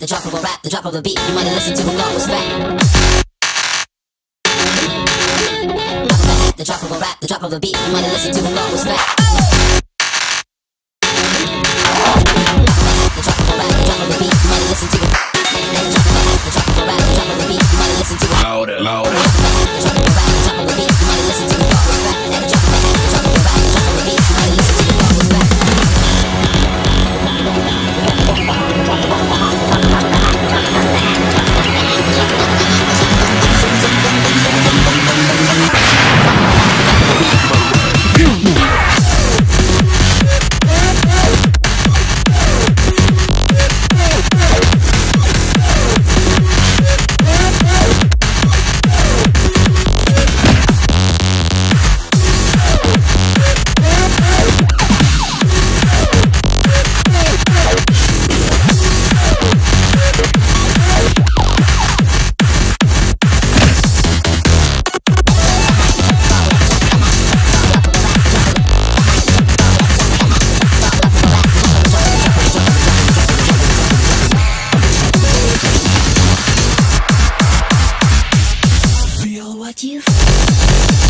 the drop of a rap, the drop of a beat. You might've listened to when God was fat. The drop of a rap, the drop of a beat. You might've listened to when God was fat. What you